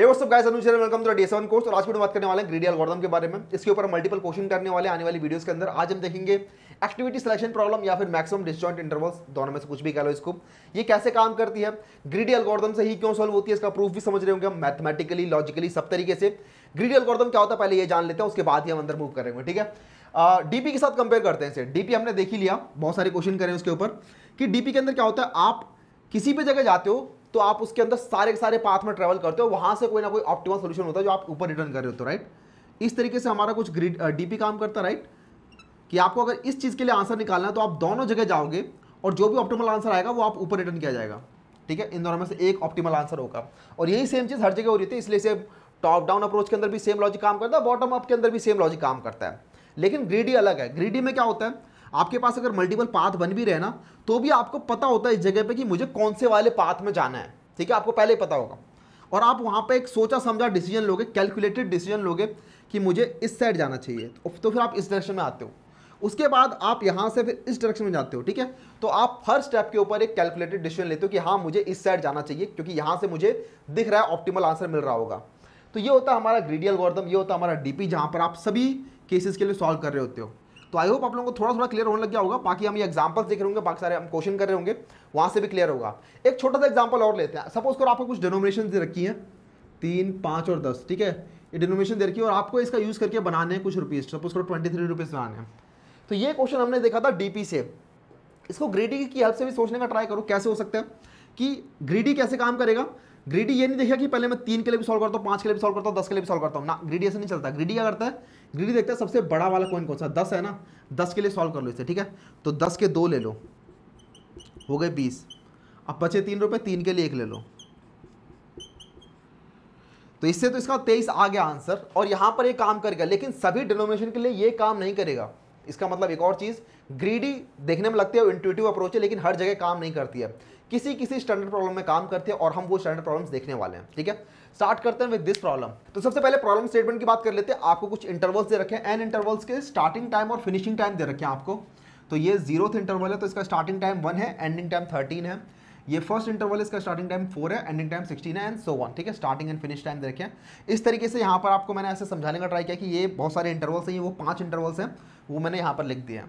Hey what's up guys Anuj welcome to डे7 course और आज video बात करने वाले हैं ग्रीडी एल्गोरिथम के बारे में। इसके ऊपर मल्टीपल क्वेश्चन करने वाले आने वाली वीडियोस के अंदर। आज हम देखेंगे एक्टिविटी सिलेक्शन प्रॉब्लम या फिर मैक्सिमम डिसजॉइंट इंटरवल्स दोनों में से कुछ भी कह लो इसको। ये कैसे काम करती है? ग्रीडी एल्गोरिथम से ही क्यों सॉल्व होती है? इसका प्रूफ भी समझ रहे होंगे हम मैथमेटिकली लॉजिकली सब तरीके से। ग्रीडी एल्गोरिथम क्या होता है? पहले ये जान लेते हैं, उसके बाद ही हम अंदर मूव करेंगे, ठीक है? डीपी के साथ कंपेयर करते हैं इसे। डीपी हमने देख ही लिया, बहुत सारे क्वेश्चन करें उसके ऊपर। कि डीपी के अंदर क्या होता है? आप किसी भी जगह जाते हो तो आप उसके अंदर सारे के सारे पाथ में ट्रेवल करते हो, वहाँ से कोई ना कोई ऑप्टिमल सोल्यूशन होता है जो आप ऊपर रिटर्न कर रहे हो राइट इस तरीके से हमारा कुछ ग्रिड डीपी काम करता है राइट कि आपको अगर इस चीज़ के लिए आंसर निकालना है तो आप दोनों जगह जाओगे और जो भी ऑप्टिमल आंसर आएगा, वो आप ऊपर रिटर्न किया जाएगा, ठीक है? इन दोनों में से एक ऑप्टिमल आंसर होगा। और यही सेम चीज़ हर जगह हो रही थी, इसलिए से टॉप डाउन अप्रोच के अंदर भी सेम लॉजिक काम करता है बॉटम अप के अंदर भी सेम लॉजिक काम करता है। लेकिन ग्रीडी अलग है। ग्रीडी में क्या होता है? आपके पास अगर मल्टीपल पाथ बन भी रहे ना तो भी आपको पता होता है इस जगह पे कि मुझे कौन से वाले पाथ में जाना है। ठीक है? आपको पहले ही पता होगा। और आप वहाँ पे एक सोचा समझा डिसीज़न लोगे कैलकुलेटेड डिसीज़न लोगे कि मुझे इस साइड जाना चाहिए। तो फिर आप इस डायरेक्शन में आते हो। उसके बाद आप यहाँ से फिर इस डायरेक्शन में जाते हो। ठीक है? तो आप हर स्टेप के ऊपर एक कैलकुलेटेड डिसीज़न लेते हो कि हाँ मुझे इस साइड जाना चाहिए, क्योंकि यहाँ से मुझे दिख रहा है ऑप्टिमल आंसर मिल रहा होगा। तो ये होता है हमारा ग्रीडियल गौरदम ये होता है हमारा डीपी जहाँ पर आप सभी केसेस के लिए सॉल्व कर रहे होते हो। तो आई होप आप लोगों को थोड़ा थोड़ा क्लियर होने लग गया होगा। बाकी हम ये एग्जाम्पल्स देख रहे होंगे, बाकी सारे हम क्वेश्चन कर रहे होंगे, वहाँ से भी क्लियर होगा। एक छोटा सा एग्ज़ाम्पल और लेते हैं। सपोज़ करो आपको कुछ डिनोमिनेशन दे रखी है। तीन, पाँच और दस, ठीक है? ये डिनोमिनेशन दे रखी है और आपको इसका यूज़ करके बनाने हैं कुछ रुपीज़ सपोज़ करो ट्वेंटी थ्री रुपीज़ बनाने हैं। तो ये क्वेश्चन हमने देखा था डीपी से। इसको ग्रेडी की हेल्प से भी सोचने का ट्राई करो, कैसे हो सकता है? कि ग्रीडी कैसे काम करेगा? ग्रीडी ये नहीं देखा कि पहले मैं तीन के लिए भी सॉल्व करता हूँ, पाँच के लिए भी सॉल्व करता हूँ, दस के लिए भी सॉल्व करता हूँ। ना ग्रीडी ऐसे नहीं चलता। ग्रीडी क्या करता है? ग्रीडी देखता है सबसे बड़ा वाला कौन कौन सा? दस है ना? दस के लिए सॉल्व कर लो इसे, ठीक है? तो दस के दो ले लो। हो गए बीस। अब बचे तीन रुपये तीन के लिए एक ले लो। तो इससे तो इसका तेईस आ गया आंसर और यहाँ पर ये काम करेगा, लेकिन सभी डिनोमिनेशन के लिए ये काम नहीं करेगा। इसका मतलब एक और चीज़ ग्रीडी देखने में लगती है इंट्यूटिव अप्रोच है, लेकिन हर जगह काम नहीं करती है। किसी किसी स्टैंडर्ड प्रॉब्लम में काम करते हैं और हम वो स्टैंडर्ड प्रॉब्लम्स देखने वाले हैं, ठीक है? स्टार्ट करते हैं विद दिस प्रॉब्लम तो सबसे पहले प्रॉब्लम स्टेटमेंट की बात कर लेते हैं। आपको कुछ इंटरवल्स दे रखे हैं। एन इंटरवल्स के स्टार्टिंग टाइम और फिनिशिंग टाइम दे रखे हैं आपको। तो ये ज़ीरो इंटरवल है तो इसका स्टार्टिंग टाइम वन है एंडिंग टाइम थर्टीन है। ये फ़र्स्ट इंटरवल इसका स्टार्टिंग टाइम फोर है एंडिंग टाइम सिक्सटीन है एंड सो वन ठीक है? स्टार्टिंग एंड फिनिश टाइम देखें. इस तरीके से यहाँ पर आपको मैंने ऐसे समझाने का ट्राई किया कि ये बहुत सारे इंटरवल्स हैं, ये वो पाँच इंटरवल्स हैं, वो मैंने यहाँ पर लिख दिया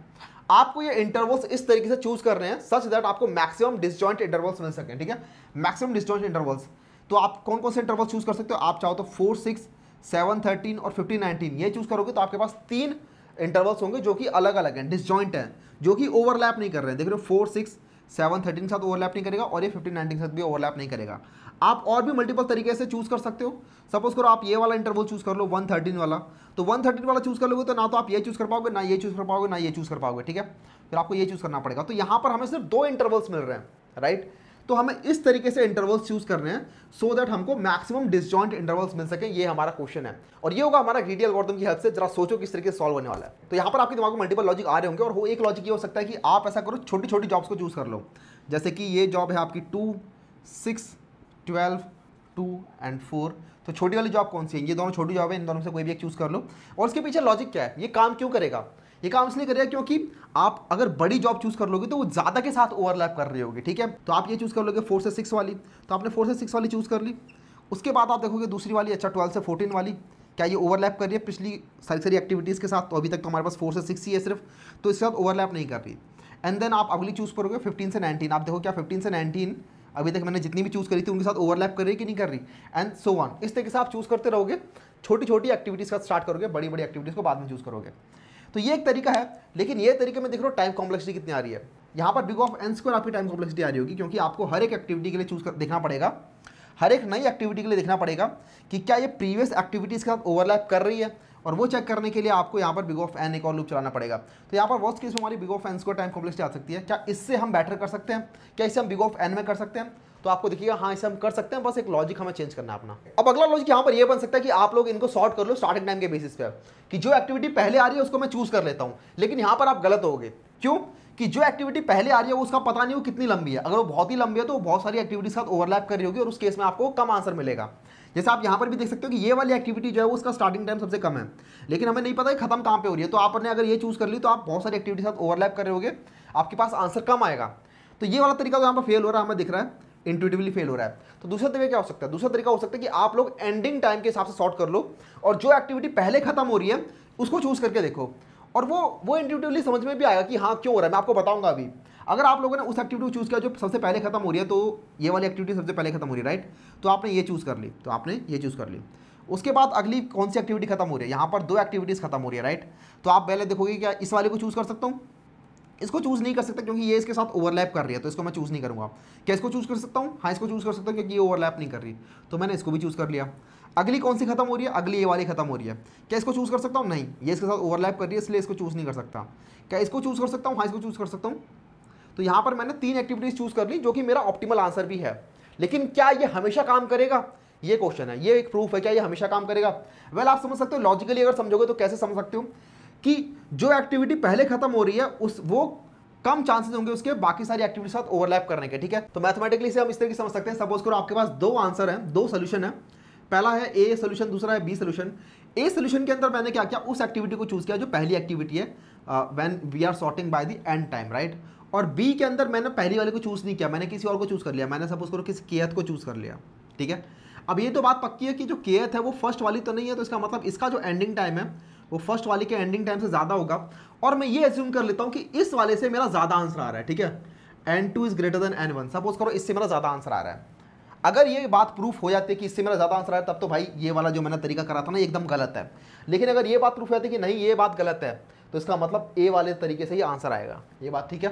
आपको ये इंटरवल्स इस तरीके से चूज़ कर रहे हैं सच दैट आपको मैक्सिमम डिसजॉइंट इंटरवल्स मिल सकें, ठीक है? मैक्सिमम डिसजॉइंट इंटरवल्स तो आप कौन कौन से इंटरवल चूज़ कर सकते हो? आप चाहो तो फोर सिक्स सेवन थर्टीन और फिफ्टीन नाइनटीन ये चूज़ करोगे तो आपके पास तीन इंटरवल्स होंगे जो कि अलग अलग हैं डिसजॉइंट हैं, जो कि ओवरलैप नहीं कर रहे हैं। देख रहे हो फोर सिक्स सेवन थर्टीन के साथ ओवरलैप नहीं करेगा और ये फिफ्टीन नाइनटीन के साथ भी ओवरलैप नहीं करेगा। आप और भी मल्टीपल तरीके से चूज़ कर सकते हो। सपोज़ करो आप ये वाला इंटरवल चूज़ कर लो वन थर्टीन वाला। तो वन थर्टीन वाला चूज़ कर लोगे तो ना तो आप ये चूज़ कर पाओगे, ना ये चूज़ कर पाओगे, ना ये चूज़ कर पाओगे, ठीक है? फिर आपको ये चूज़ करना पड़ेगा। तो यहाँ पर हमें सिर्फ़ दो इंटरवल्स मिल रहे हैं राइट तो हमें इस तरीके से इंटरवल्स चूज़ करने हैं सो so दैट हमको मैक्सिमम डिसजॉइंट इंटरवल्स मिल सके, ये हमारा क्वेश्चन है। और ये होगा हमारा ग्रीडी एल्गोरिथम की हेल्प से, जरा सोचो किस तरीके से सॉल्व होने वाला है। तो यहाँ पर आपके दिमाग में मल्टीपल लॉजिक आ रहे होंगे, और वो एक लॉजिक ये हो सकता है कि आप ऐसा करो छोटी छोटी जॉब्स को चूज़ कर लो। जैसे कि ये जॉब है आपकी two six twelve two and four तो छोटी वाली जॉब कौन सी है? ये दोनों छोटी जॉब है, इन दोनों से कोई भी एक चूज़ कर लो। और उसके पीछे लॉजिक क्या है? ये काम क्यों करेगा? ये काम इसलिए करेगा क्योंकि आप अगर बड़ी जॉब चूज़ कर लोगे तो वो ज़्यादा के साथ ओवरलैप कर रही होगी, ठीक है? तो आप ये चूज़ कर लोगे फोर से सिक्स वाली। तो आपने फोर से सिक्स वाली चूज़ कर ली। उसके बाद आप देखोगे दूसरी वाली अच्छा ट्वेल्व से फोर्टीन वाली। क्या ये ओवरलैप कर रही है पिछली सारी सारी एक्टिविटीज़ के साथ? तो अभी तक तो हमारे पास फोर से सिक्स ही है सिर्फ़। तो इसके साथ ओवरलैप नहीं कर रही। एंड देन आप अगली चूज़ करोगे फिफ्टीन से नाइनटीन आप देखो क्या फिफ्टीन से नाइनटीन अभी तक मैंने जितनी भी चूज़ करी थी उनके साथ ओवरलैप कर रही कि नहीं कर रही? एंड सो वन इस तरीके से आप चूज़ करते रहोगे। छोटी छोटी एक्टिविटीज़ का स्टार्ट करोगे बड़ी बड़ी एक्टिविटीज़ को बाद में चूज़ करोगे। तो ये एक तरीका है, लेकिन ये तरीके में देख लो टाइम कॉम्प्लेक्सिटी कितनी आ रही है। यहाँ पर बिग ऑफ़ एन स्क्वायर आपकी टाइम कॉम्प्लेक्सिटी आ रही होगी, क्योंकि आपको हर एक एक्टिविटी के लिए चूज़ कर, देखना पड़ेगा। हर एक नई एक्टिविटी के लिए देखना पड़ेगा कि क्या ये प्रीवियस एक्टिविटीज़ के साथ ओवरलैप कर रही है, और वो चेक करने के लिए आपको यहाँ पर बिग ऑफ़ एन एक और लूप चलाना पड़ेगा। तो यहाँ पर वर्स्ट केस में हमारी बिग ऑफ़ एन को टाइम कॉम्प्लेक्सिटी आ सकती है। क्या इससे हम बेटर कर सकते हैं? क्या इससे हम बिग ऑफ़ एन में कर सकते हैं? तो आपको देखिएगा हाँ इसे हम कर सकते हैं, बस एक लॉजिक हमें चेंज करना है अपना। अब अगला लॉजिक यहाँ पर ये बन सकता है कि आप लोग इनको सॉर्ट कर लो स्टार्टिंग टाइम के बेसिस पे कि जो एक्टिविटी पहले आ रही है उसको मैं चूज़ कर लेता हूँ। लेकिन यहाँ पर आप गलत होगे। क्यों? कि जो एक्टिविटी पहले आ रही है, वो उसका पता नहीं वो कितनी लंबी है। अगर वो बहुत ही लंबी है तो बहुत सारी एक्टिविटी साथ ओवरलैप कर रही होगी और उस केस में आपको कम आंसर मिलेगा। जैसे आप यहाँ पर भी देख सकते हो कि ये वाली एक्टिविटी जो है उसका स्टार्टिंग टाइम सबसे कम है। लेकिन हमें नहीं पता है खत्म कहाँ पे हो रही है। तो आपने अगर ये चूज़ कर ली तो आप बहुत सारी एक्टिविटी साथ ओवरलैप कर रहे होगे। आपके पास आंसर कम आएगा। तो ये वाला तरीका तो यहाँ पर फेल हो रहा है, हमें दिख रहा है। इंट्यूटिवली फेल हो रहा है। तो दूसरा तरीका क्या हो सकता है? दूसरा तरीका हो सकता है कि आप लोग एंडिंग टाइम के हिसाब से सॉर्ट कर लो और जो एक्टिविटी पहले खत्म हो रही है, उसको चूज़ करके देखो। और वो वो इंट्यूटिवली समझ में भी आएगा कि हाँ क्यों हो रहा है? मैं आपको बताऊँगा अभी। अगर आप लोगों ने उस एक्टिविटी को चूज़ किया जो सबसे पहले खत्म हो रही है तो ये वाली एक्टिविटी सबसे पहले खत्म हो रही है राइट तो आपने ये चूज़ कर ली। तो आपने ये चूज़ कर ली। उसके बाद अगली कौन सी एक्टिविटी खत्म हो रही है? यहाँ पर दो एक्टिविटीज़ खत्म हो रही है राइट तो आप पहले देखोगे क्या इस वाले को चूज़ कर सकता हूँ? इसको चूज़ नहीं कर सकता क्योंकि ये इसके साथ ओवरलैप कर रही है तो इसको मैं चूज़ नहीं करूँगा। क्या इसको चूज़ कर सकता हूँ? हाँ इसको चूज़ कर सकता हूँ क्योंकि ये ओवरलैप नहीं कर रही। तो मैंने इसको भी चूज़ कर लिया। अगली कौन सी खत्म हो रही है? अगली ये वाली खत्म हो रही है। क्या इसको चूज़ कर सकता हूँ? नहीं ये इसके साथ ओवरलैप कर रही है इसलिए इसको चूज़ नहीं कर सकता। क्या इसको चूज़ कर सकता हूँ? हाँ इसको चूज़ कर सकता हूँ। तो यहाँ पर मैंने तीन एक्टिविटीज़ चूज़ कर ली जो कि मेरा ऑप्टिमल आंसर भी है। लेकिन क्या ये हमेशा काम करेगा? ये क्वेश्चन है। ये एक प्रूफ है क्या ये हमेशा काम करेगा? वेल well, आप समझ सकते हो लॉजिकली अगर समझोगे तो कैसे समझ सकते हो? कि जो एक्टिविटी पहले खत्म हो रही है, उस वो कम चांसेस होंगे उसके बाकी सारी एक्टिविटी साथ ओवरलैप करने के, ठीक है? तो मैथमेटिकली से हम इस तरीके समझ सकते हैं। सपोज़ करो आपके पास दो आंसर हैं, दो सोल्यूशन है। पहला है ए सोल्यूशन दूसरा है बी सोल्यूशन ए सोल्यूशन के अंदर मैंने क्या किया? उस एक्टिविटी को चूज़ किया जो पहली एक्टिविटी है when we are sorting by the end time right और बी के अंदर मैंने पहली वाले को चूज़ नहीं किया। मैंने किसी और को चूज़ कर लिया। मैंने सपोज़ करो किसी केयत को चूज़ कर लिया, ठीक है? अब ये तो बात पक्की है कि जो केयत है वो फ़र्स्ट वाली तो नहीं है तो इसका मतलब इसका जो एंडिंग टाइम है वो फ़र्स्ट वाले के एंडिंग टाइम से ज़्यादा होगा। और मैं ये एज्यूम कर लेता हूँ कि इस वाले से मेरा ज़्यादा आंसर आ रहा है, ठीक है? N two is greater than n one suppose करो इससे मेरा ज़्यादा आंसर आ रहा है। अगर ये बात प्रूफ हो जाती है कि इससे मेरा ज़्यादा आंसर आया तब तो भाई ये वाला जो मैंने तरीका करा था ना एकदम गलत है। लेकिन अगर ये बात प्रूफ हो जाती है कि नहीं, ये बात गलत है तो इसका मतलब ए वाले तरीके से ही आंसर आएगा। ये बात ठीक है?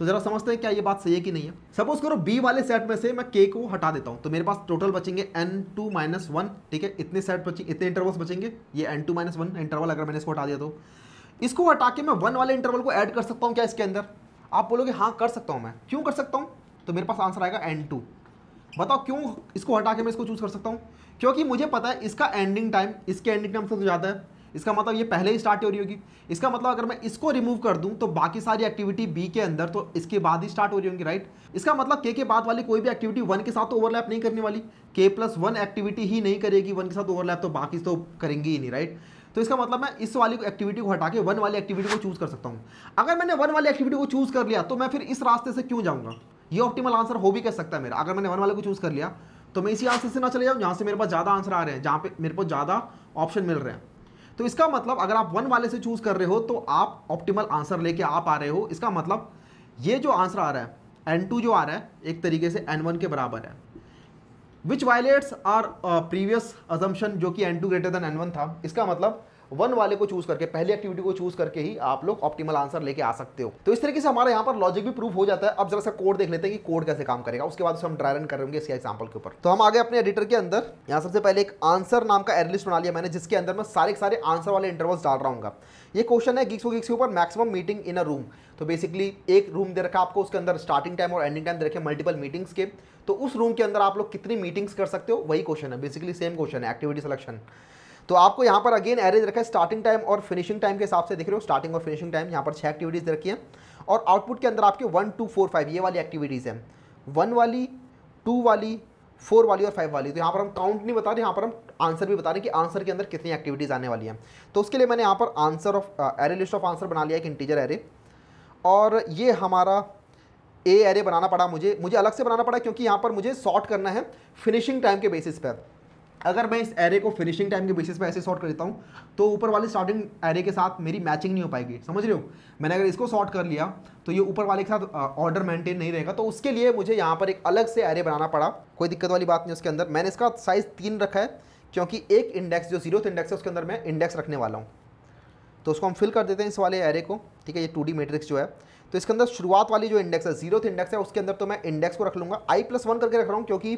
तो जरा समझते हैं क्या ये बात सही है कि नहीं है। सपोज़ करो बी वाले सेट में से मैं के को हटा देता हूँ। तो मेरे पास टोटल बचेंगे एन टू माइनस वन ठीक है? इतने सेट बचे, इतने इंटरवल्स बचेंगे। ये n two minus one interval अगर मैंने इसको हटा दिया तो। इसको हटा के मैं वन वाले इंटरवल को ऐड कर सकता हूँ क्या इसके अंदर? आप बोलोगे हाँ कर सकता हूँ मैं। क्यों कर सकता हूँ? तो मेरे पास आंसर आएगा एन टू बताओ क्यों इसको हटा के मैं इसको चूज़ कर सकता हूँ? क्योंकि मुझे पता है इसका एंडिंग टाइम इसके एंडिंग टाइम से तो ज़्यादा है। इसका मतलब ये पहले ही स्टार्ट हो रही होगी। इसका मतलब अगर मैं इसको रिमूव कर दूँ तो बाकी सारी एक्टिविटी बी के अंदर तो इसके बाद ही स्टार्ट हो रही होंगी राइट इसका मतलब के के बाद वाली कोई भी एक्टिविटी वन के साथ तो ओवरलैप नहीं करने वाली। के प्लस वन एक्टिविटी ही नहीं करेगी वन के साथ ओवरलैप तो बाकी तो करेंगी ही नहीं राइट तो इसका मतलब मैं इस वाली एक्टिविटी को हटा के वन वाली एक्टिविटी को चूज़ कर सकता हूँ। अगर मैंने वन वाली एक्टिविटी को चूज़ कर लिया तो मैं फिर इस रास्ते से क्यों जाऊँगा? ये ऑप्टिमल आंसर हो भी कह सकता है मेरा। अगर मैंने वन वाले को चूज़ कर लिया तो मैं इसी आंसर से ना चले जाऊँ, जहाँ से मेरे पास ज़्यादा आंसर आ रहे हैं, जहाँ पे मेरे को ज़्यादा ऑप्शन मिल रहे हैं। तो इसका मतलब अगर आप वन वाले से चूज़ कर रहे हो तो आप ऑप्टिमल आंसर लेके आप आ रहे हो। इसका मतलब ये जो आंसर आ रहा है एन टू जो आ रहा है, एक तरीके से एन वन के बराबर है। विच वायलेट्स आर प्रीवियस अजम्पन जो कि n two greater than n one था। इसका मतलब वन वाले को चूज़ करके, पहली एक्टिविटी को चूज़ करके ही आप लोग ऑप्टिमल आंसर लेके आ सकते हो। तो इस तरीके से हमारे यहाँ पर लॉजिक भी प्रूफ हो जाता है। अब जरा सा कोड देख लेते हैं कि कोड कैसे काम करेगा। उसके बाद हम ड्राई रन करेंगे इसके एग्ज़ाम्पल के ऊपर। तो हम आगे अपने एडिटर के अंदर, यहाँ सबसे पहले एक आंसर नाम का एरलिस्ट बना लिया मैंने, जिसके अंदर मैं सारे सारे आंसर वाले इंटरवल्स डाल रहा हूँ ये क्वेश्चन है गिक्स गिक्स के ऊपर maximum meeting in a room तो बेसिकली एक रूम दे रखा आपको, उसके अंदर स्टार्टिंग टाइम और एंडिंग टाइम दे रखे मल्टीपल मीटिंग्स के। तो उस रूम के अंदर आप लोग कितनी मीटिंग्स कर सकते हो? वही क्वेश्चन है। बेसिकली सेम क्वेश्चन है। एक्टिविटी सिलेक्शन तो आपको यहाँ पर अगेन एरेज रखा है स्टार्टिंग टाइम और फिनिशिंग टाइम के हिसाब से देख रहे हो स्टार्टिंग और फिनिशिंग टाइम यहाँ पर छः एक्टिविटीज़ रखी हैं। और आउटपुट के अंदर आपके वन टू फोर फाइव ये वाली एक्टिविटीज़ हैं। वन वाली टू वाली फोर वाली और फाइव वाली। तो यहाँ पर हम काउंट नहीं बता रहे, यहाँ पर हम आंसर भी बता रहे हैं कि आंसर के अंदर कितनी एक्टिविटीज़ आने वाली हैं। तो उसके लिए मैंने यहाँ पर answer of array list of answer बना लिया एक इंटीजर एरे और ये हमारा ए एरे बनाना पड़ा मुझे। मुझे अलग से बनाना पड़ा क्योंकि यहाँ पर मुझे सॉर्ट करना है फिनिशिंग टाइम के बेसिस पर। अगर मैं इस एरे को फिनिशिंग टाइम के बेसिस पे ऐसे सॉर्ट कर देता हूँ तो ऊपर वाले स्टार्टिंग एरे के साथ मेरी मैचिंग नहीं हो पाएगी। समझ रहे हो? मैंने अगर इसको सॉर्ट कर लिया तो ये ऊपर वाले के साथ ऑर्डर मेंटेन नहीं रहेगा। तो उसके लिए मुझे यहाँ पर एक अलग से एरे बनाना पड़ा। कोई दिक्कत वाली बात नहीं उसके अंदर। मैंने इसका साइज़ तीन रखा है, क्योंकि एक इंडेक्स जो ज़ीरो इंडेक्स है, उसके अंदर मैं इंडेक्स रखने वाला हूँ। तो उसको हम फिल कर देते हैं इस वाले एरे को। ठीक है, ये टू डी मैट्रिक्स जो है। तो इसके अंदर शुरुआत वाली जो इंडेक्स है ज़ीरो इंडेक्स है, उसके अंदर तो मैं इंडेक्स को रख लूँगा। आई प्लस वन करके रख रहा हूँ, क्योंकि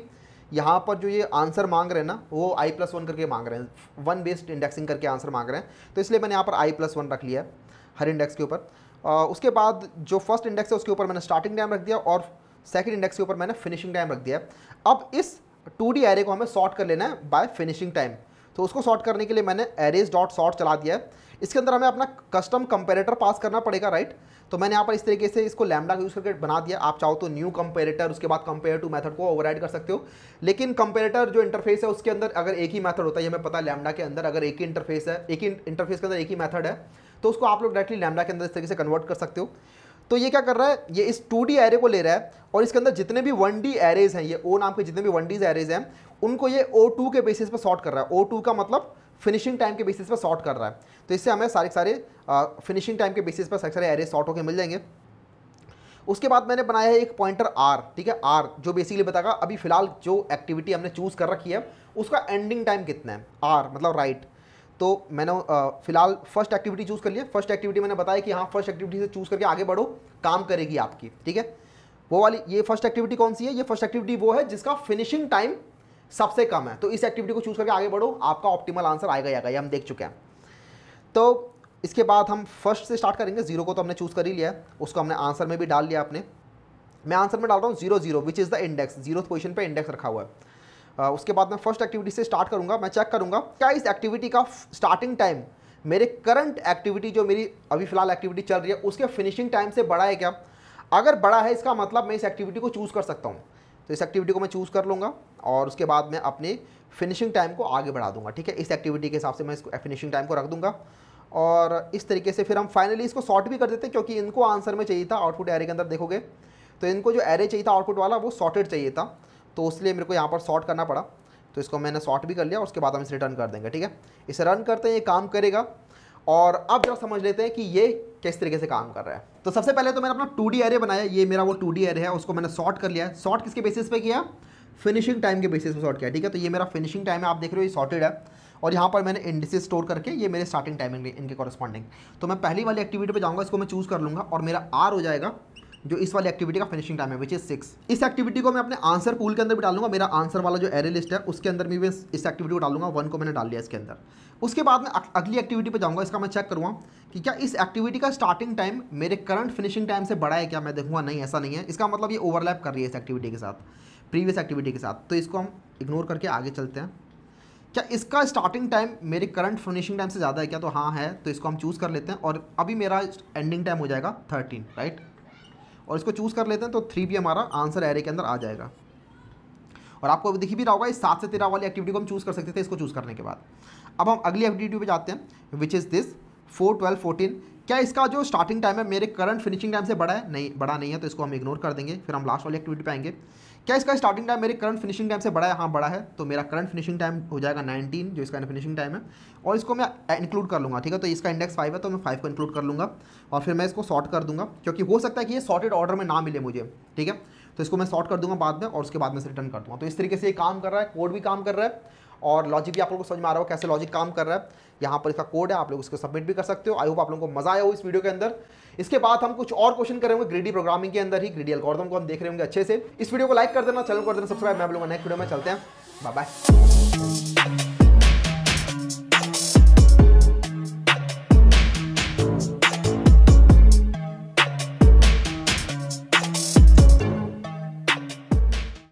यहाँ पर जो ये आंसर मांग रहे हैं ना, वो आई प्लस वन करके मांग रहे हैं। वन बेस्ड इंडेक्सिंग करके आंसर मांग रहे हैं। तो इसलिए मैंने यहाँ पर आई प्लस वन रख लिया है, हर इंडेक्स के ऊपर। उसके बाद जो फ़र्स्ट इंडेक्स है, उसके ऊपर मैंने स्टार्टिंग टाइम रख दिया और सेकेंड इंडेक्स के ऊपर मैंने फिनिशिंग टाइम रख दिया अब इस टू डी एरे को हमें शॉर्ट कर लेना है बाय फिनिशिंग टाइम तो उसको सॉर्ट करने के लिए मैंने एरेज डॉट सॉर्ट चला दिया है। इसके अंदर हमें अपना कस्टम कंपेरेटर पास करना पड़ेगा राइट तो मैंने यहाँ पर इस तरीके से इसको लैमडा का यूज़ करके बना दिया। आप चाहो तो न्यू कंपेरेटर उसके बाद कंपेयर टू मेथड को ओवरराइड कर सकते हो। लेकिन कंपेरेटर जो इंटरफेस है, उसके अंदर अगर एक ही मेथड होता है हमें पता है लैमडा के अंदर अगर एक ही इंटरफेस है, एक ही इंटरफेस के अंदर एक ही मेथड है तो उसको आप लोग डायरेक्टली लैमडा के अंदर इस तरीके से कन्वर्ट कर सकते हो। तो ये क्या कर रहा है? ये इस टू डी एरे को ले रहा है और इसके अंदर जितने भी वन डी एरेज हैं, ये ओ नाम के जितने भी वन डीज एरेज हैं, उनको ये ओ टू के बेसिस पर सॉर्ट कर रहा है। ओ टू का मतलब फिनिशिंग टाइम के बेसिस पर सॉर्ट कर रहा है। तो इससे हमें सारे सारे फिनिशिंग टाइम के बेसिस पर सारे सारे एरे सॉर्ट होकर मिल जाएँगे। उसके बाद मैंने बनाया है एक पॉइंटर आर ठीक है? आर जो बेसिकली बताएगा अभी फ़िलहाल जो एक्टिविटी हमने चूज़ कर रखी है, उसका एंडिंग टाइम कितना है? आर मतलब राइट तो मैंने फ़िलहाल फ़र्स्ट एक्टिविटी चूज़ कर लिया फ़र्स्ट एक्टिविटी मैंने बताया कि हाँ फ़र्स्ट एक्टिविटी से चूज़ करके आगे बढ़ो, काम करेगी आपकी, ठीक है? वो वाली, ये फ़र्स्ट एक्टिविटी कौन सी है? ये फ़र्स्ट एक्टिविटी वो है जिसका फिनिशिंग टाइम सबसे कम है। तो इस एक्टिविटी को चूज़ करके आगे बढ़ो, आपका ऑप्टिमल आंसर आएगा आएगा, ये हम देख चुके हैं। तो इसके बाद हम फ़र्स्ट से स्टार्ट करेंगे। ज़ीरो को तो हमने चूज़ कर ही लिया है, उसको हमने आंसर में भी डाल लिया आपने। मैं आंसर में डाल रहा हूँ zero zero which is the index zero position पर इंडेक्स रखा हुआ है। उसके बाद मैं फ़र्स्ट एक्टिविटी से स्टार्ट करूँगा, मैं चेक करूँगा, क्या इस एक्टिविटी का स्टार्टिंग टाइम मेरे करंट एक्टिविटी जो मेरी अभी फ़िलहाल एक्टिविटी चल रही है, उसके फिनिशिंग टाइम से बड़ा है क्या? अगर बड़ा है, इसका मतलब मैं इस एक्टिविटी को चूज़ कर सकता हूँ। तो इस एक्टिविटी को मैं चूज़ कर लूँगा और उसके बाद मैं अपने फिनिशिंग टाइम को आगे बढ़ा दूँगा, ठीक है? इस एक्टिविटी के हिसाब से मैं इसको फिनिशिंग टाइम को रख दूँगा और इस तरीके से फिर हम फाइनली इसको सॉर्ट भी कर देते हैं, क्योंकि इनको आंसर में चाहिए था आउटपुट एरे के अंदर देखोगे तो इनको जो एरे चाहिए था आउटपुट वाला, वो सॉर्टेड चाहिए था। तो इसलिए मेरे को यहाँ पर शॉर्ट करना पड़ा। तो इसको मैंने शॉर्ट भी कर लिया उसके बाद हम इसे रिटर्न कर देंगे, ठीक है? इसे रन करते हैं, ये काम करेगा। और अब जरा समझ लेते हैं कि ये किस तरीके से काम कर रहा है। तो सबसे पहले तो मैंने अपना टू डी बनाया। ये मेरा वो टू डी है, उसको मैंने शॉर्ट कर लिया है। सॉर्ट किसके बेसिस पे किया? फिनिशिंग टाइम के बेसिस पे शॉर्ट किया, ठीक है? तो ये मेरा फिनिशिंग टाइम है, आप देख रहे हो ये सॉर्टेड है। और यहाँ पर मैंने इंडिसेस स्टोर करके ये मेरे स्टार्टिंग टाइमिंग इनके कॉरस्पॉन्डिंग तो मैं पहली वाली एक्टिविटी पे जाऊँगा, इसको मैं चूज़ कर लूँगा और मेरा आर हो जाएगा जो इस वाली एक्टिविटी का फिनिशिंग टाइम है विच इज़ सिक्स इस एक्टिविटी को मैं अपने आंसर पूल के अंदर भी डालूँगा, मेरा आंसर वाला जो एरे लिस्ट है, उसके अंदर भी मैं इस एक्टिविटी को डालूँगा वन को मैंने डाल लिया इसके अंदर. उसके बाद मैं अगली एक्टिविटी पर जाऊँगा, इसका मैं चेक करूँगा कि क्या इस एक्टिविटी का स्टार्टिंग टाइम मेरे करंट फिनिशिंग टाइम से बड़ा है क्या? मैं देखूँगा, नहीं, ऐसा नहीं है. इसका मतलब ये ओवरलैप कर रही है इस एक्टिविटी के साथ प्रीवियस एक्टिविटी के साथ. तो इसको हम इग्नोर करके आगे चलते हैं. क्या इसका स्टार्टिंग टाइम मेरे करंट फिनिशिंग टाइम से ज़्यादा है क्या? तो हाँ है. तो इसको हम चूज़ कर लेते हैं और अभी मेरा एंडिंग टाइम हो जाएगा थर्टीन राइट और इसको चूज़ कर लेते हैं तो थ्री भी हमारा आंसर एरे के अंदर आ जाएगा। और आपको अभी दिख भी रहा होगा, इस सात से तेरह वाली एक्टिविटी को हम चूज़ कर सकते थे इसको चूज़ करने के बाद। अब हम अगली एक्टिविटी पर जाते हैं which is this four twelve fourteen क्या इसका जो स्टार्टिंग टाइम है, मेरे करंट फिनिशिंग टाइम से बड़ा है? नहीं, बड़ा नहीं है तो इसको हम इग्नोर कर देंगे, फिर हम लास्ट वाली एक्टिविटी पे आएँगे। क्या इसका स्टार्टिंग टाइम मेरे करंट फिनिशिंग टाइम से बड़ा है? हाँ बड़ा है तो मेरा करंट फिनिशिंग टाइम हो जाएगा 19 जो इसका फिनिशिंग टाइम है। और इसको मैं इंक्लूड कर लूँगा, ठीक है? तो इसका इंडेक्स फाइव है तो मैं फाइव को इंक्लूड कर लूँगा, और फिर मैं इसको सॉर्ट कर दूँगा, क्योंकि हो सकता है कि ये सॉर्टेड ऑर्डर में ना मिले मुझे, ठीक है? तो इसको मैं सॉर्ट कर दूँगा बाद में, और उसके बाद में रिटर्न कर दूँगा। तो इस तरीके से ये काम कर रहा है कोड भी काम कर रहा है, और लॉजिक भी आप लोगों को समझ में आ रहा हो कैसे लॉजिक काम कर रहा है। यहाँ पर इसका कोड है, आप लोग इसको सबमिट भी कर सकते हो। आई होप आप लोगों को मज़ा आया हो इस वीडियो के अंदर। इसके बाद हम कुछ और क्वेश्चन करेंगे ग्रीडी प्रोग्रामिंग के अंदर ही ग्रीडी अलगोर्दम को हम देख रहे होंगे अच्छे से। इस वीडियो को लाइक कर देना चैनल कर देना सब्सक्राइब मैं आप लोगों नेक्स्ट वीडियो में चलते हैं। Bye bye